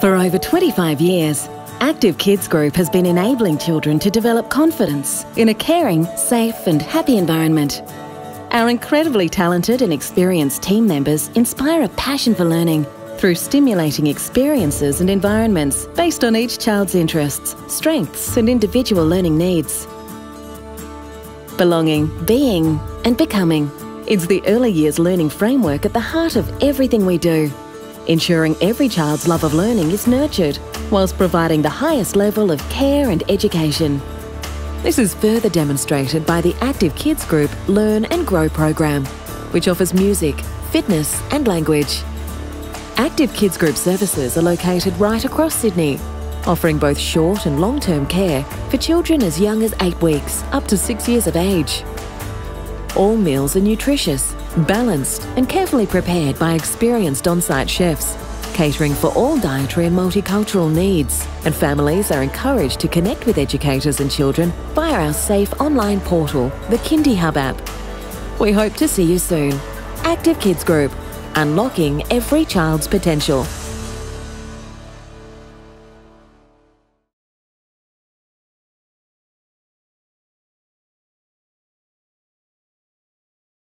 For over 25 years, Active Kids Group has been enabling children to develop confidence in a caring, safe, and happy environment. Our incredibly talented and experienced team members inspire a passion for learning through stimulating experiences and environments based on each child's interests, strengths, and individual learning needs. Belonging, being, and becoming. It's the early years learning framework at the heart of everything we do, ensuring every child's love of learning is nurtured whilst providing the highest level of care and education. This is further demonstrated by the Active Kids Group Learn and Grow program, which offers music, fitness, and language. Active Kids Group services are located right across Sydney, offering both short and long term care for children as young as eight weeks up to six years of age. All meals are nutritious, balanced, and carefully prepared by experienced on site chefs, catering for all dietary and multicultural needs. And families are encouraged to connect with educators and children via our safe online portal, the Kindy Hub app. We hope to see you soon. Active Kids Group, unlocking every child's potential.